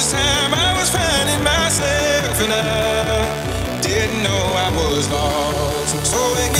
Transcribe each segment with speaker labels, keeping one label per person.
Speaker 1: this time I was finding myself and I didn't know I was lost. So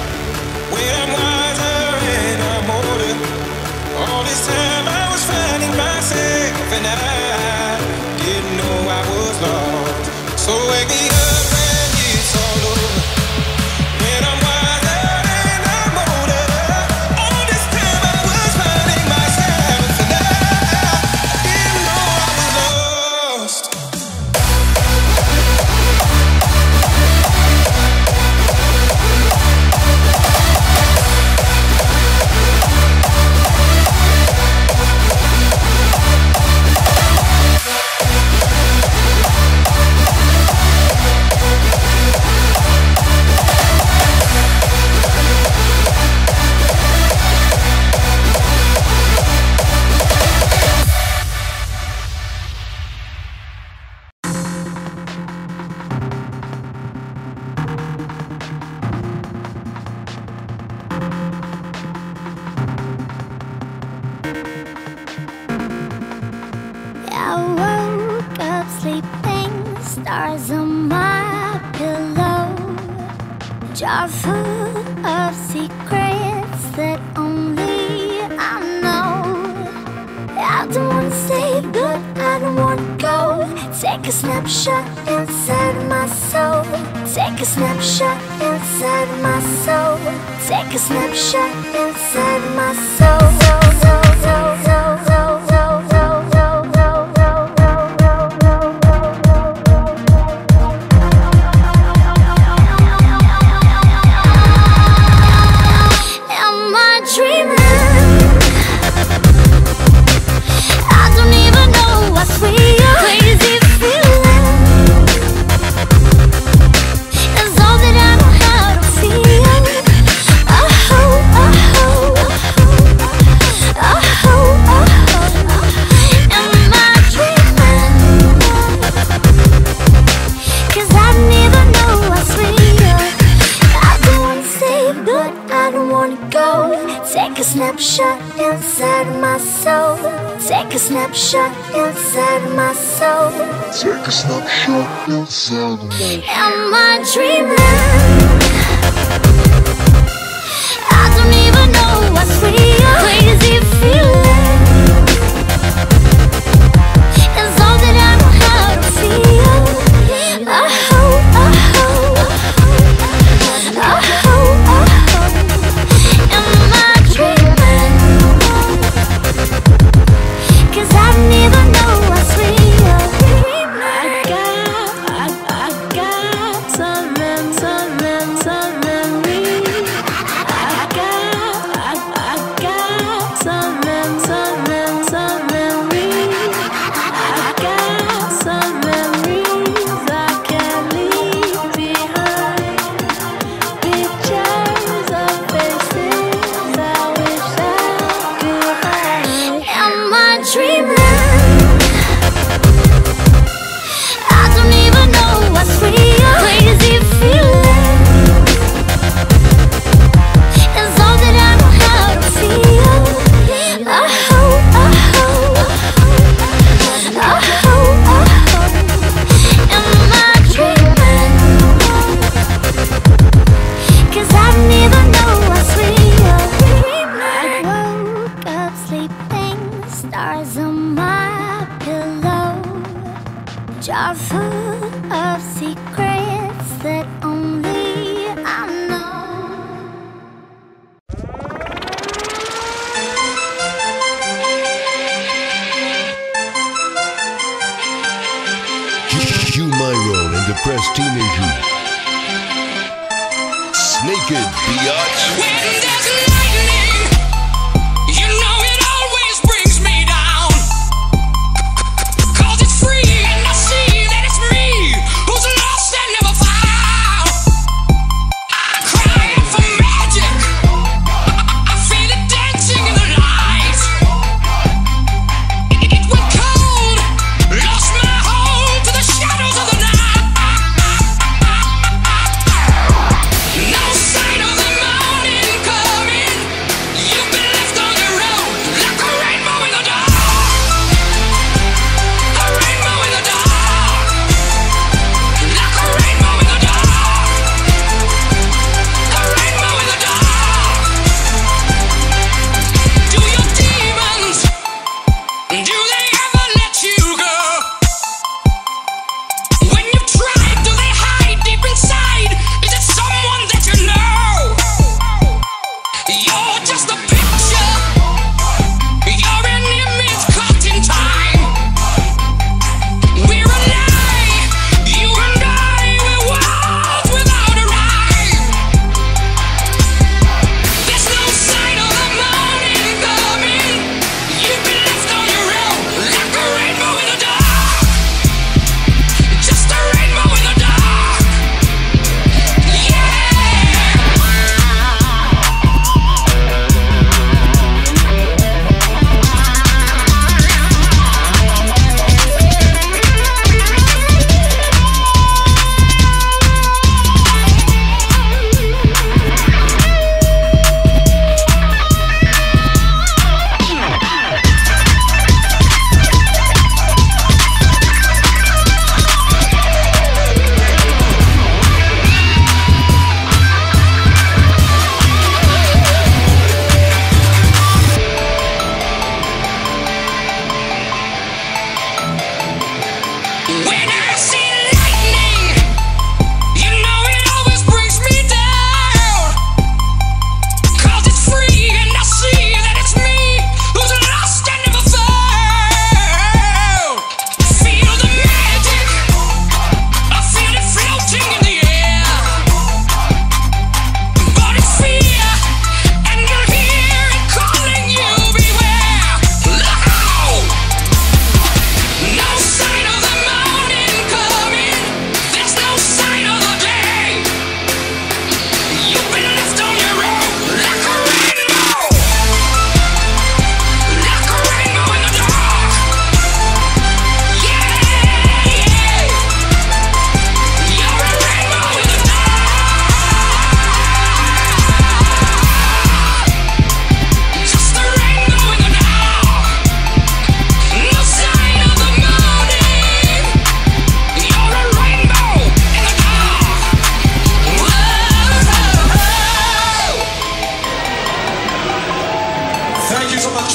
Speaker 1: Myself
Speaker 2: Take a snapshot inside my soul.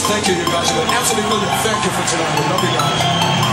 Speaker 3: Thank you, you guys. Absolutely brilliant. Thank you for tonight. We love you guys.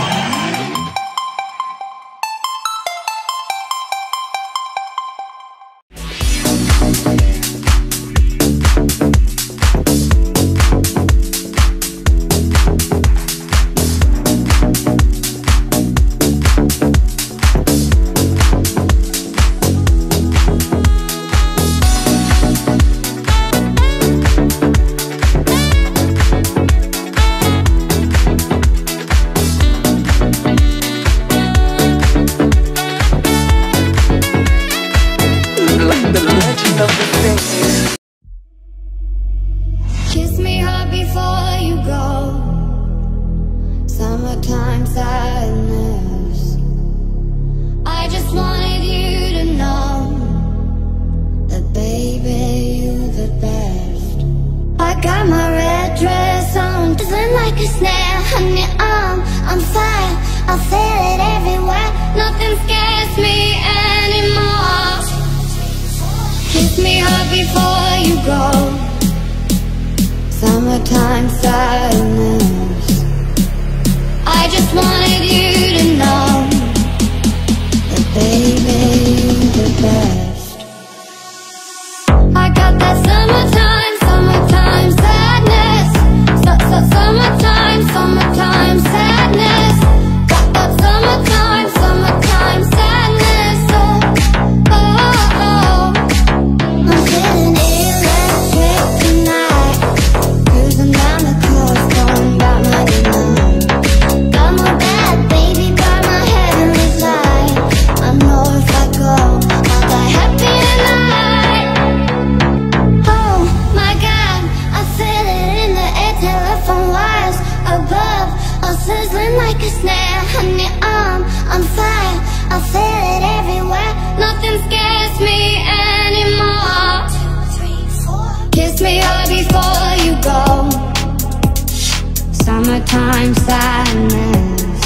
Speaker 4: time sadness.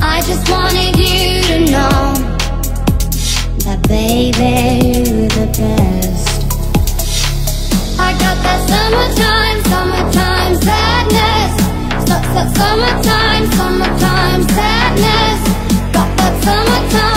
Speaker 4: I just wanted you to know That baby, you're the best. I got that summertime, summertime sadness. Stuck, that summertime, summertime sadness. Got that summertime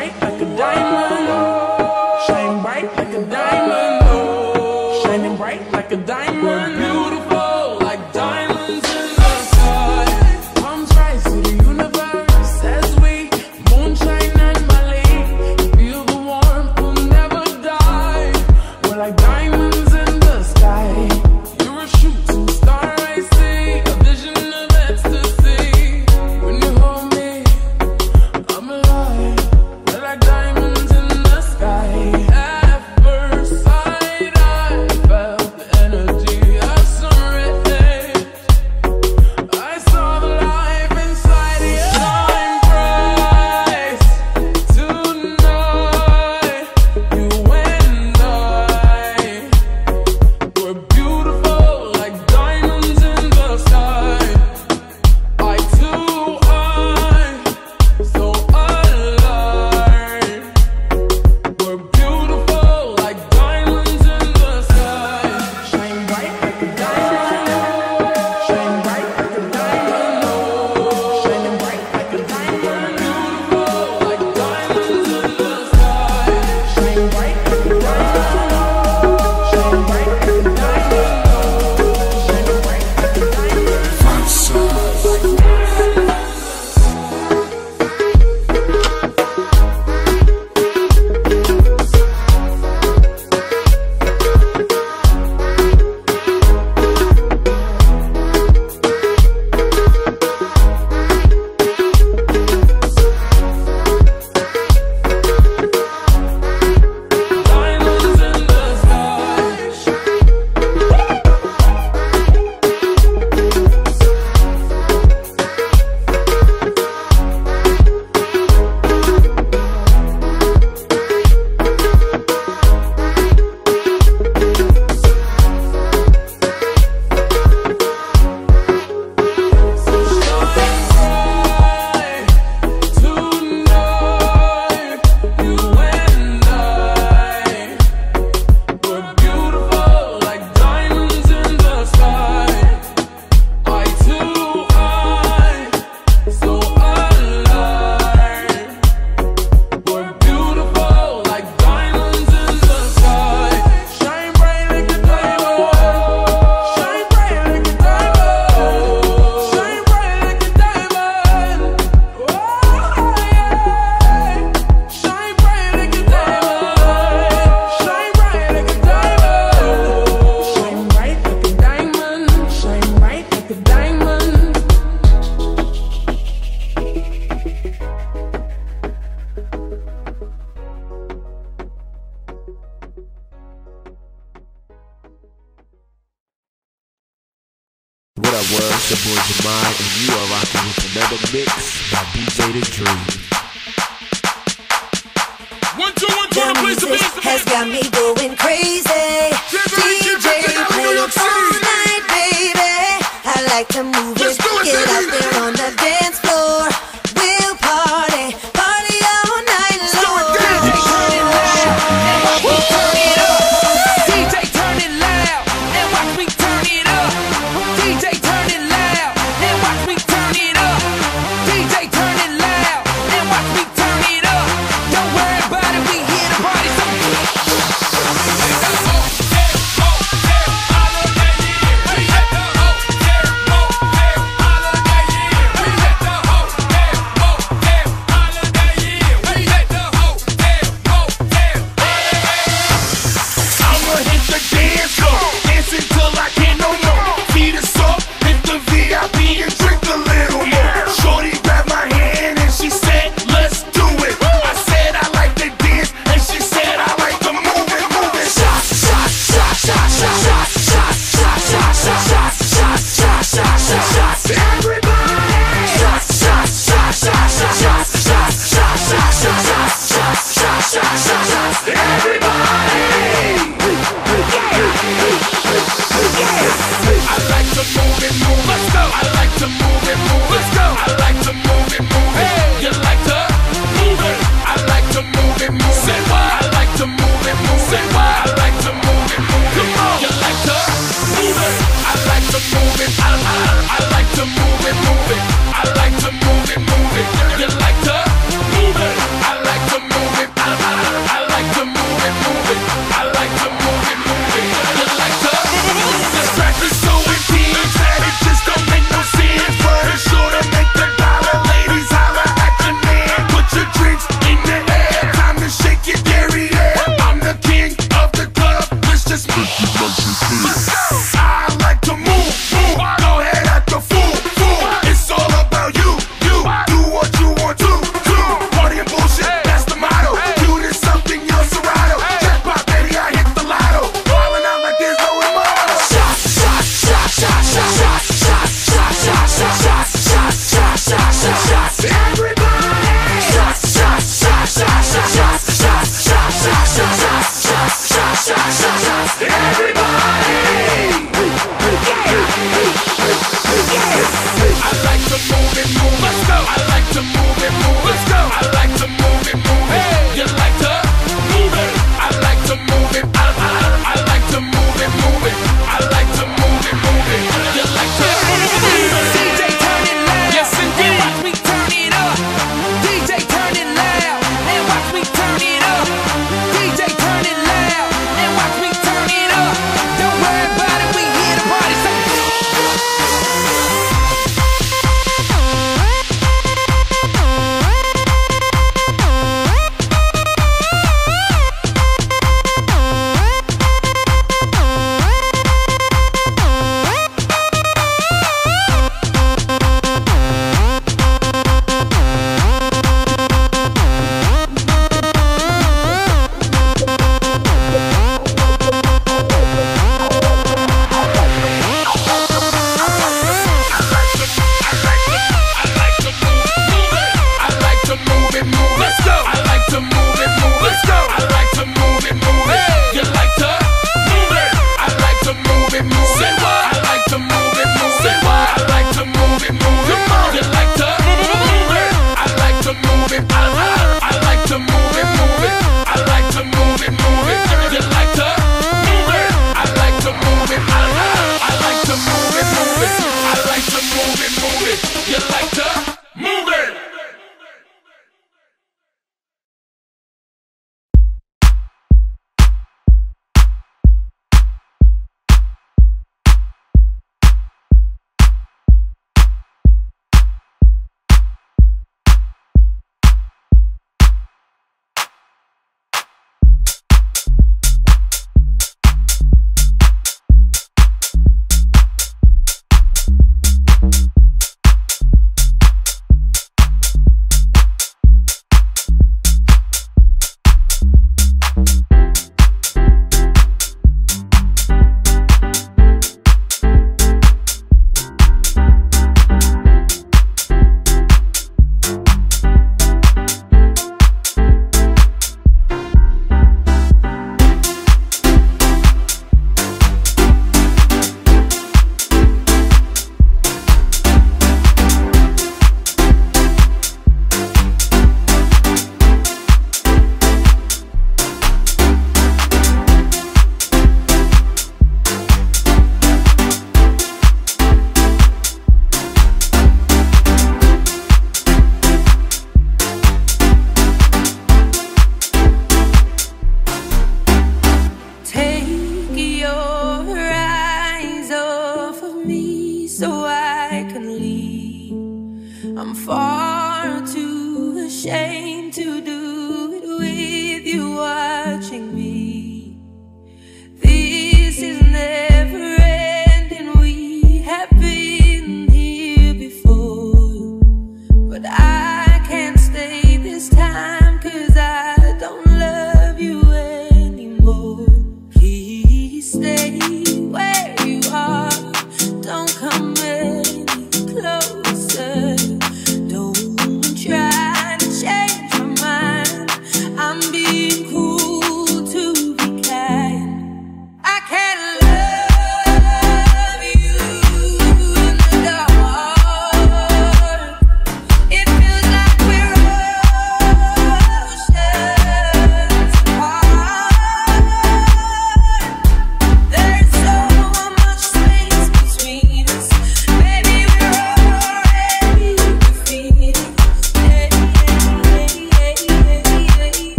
Speaker 5: Bright like a diamond.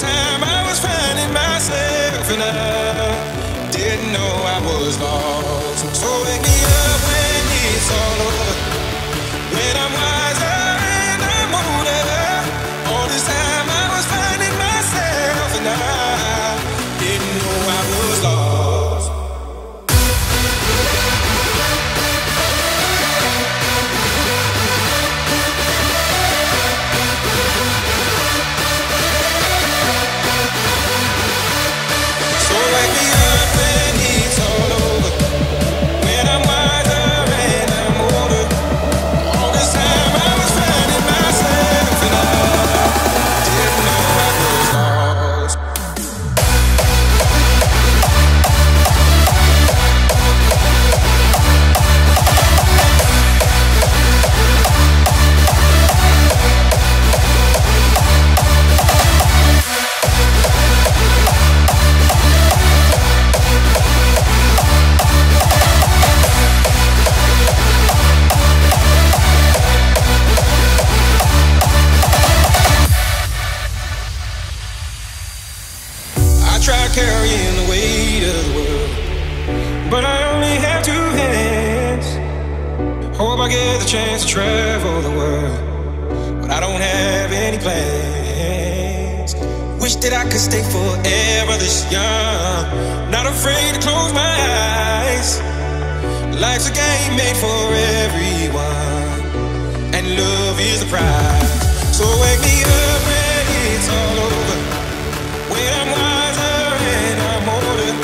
Speaker 1: time I was finding myself and I didn't know I was lost. So wake me up when it's all over. chance to travel the world, but I don't have any plans. Wish that I could stay forever this young, not afraid to close my eyes. Life's a game made for everyone, and love is the prize. So wake me up when it's all over, when I'm wiser and I'm older.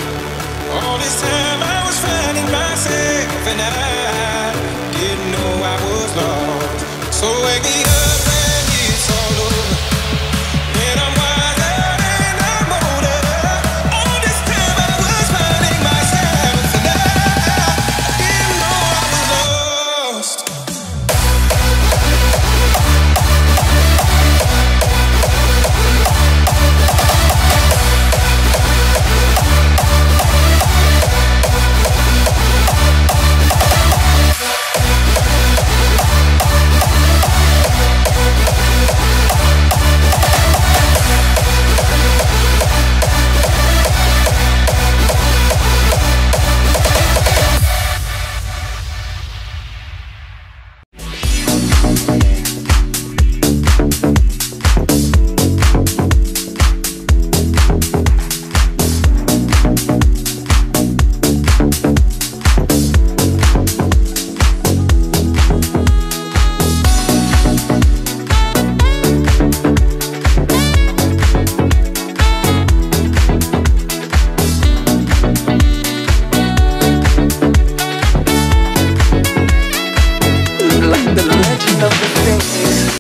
Speaker 1: All this time I was finding myself, and I. So wake me up.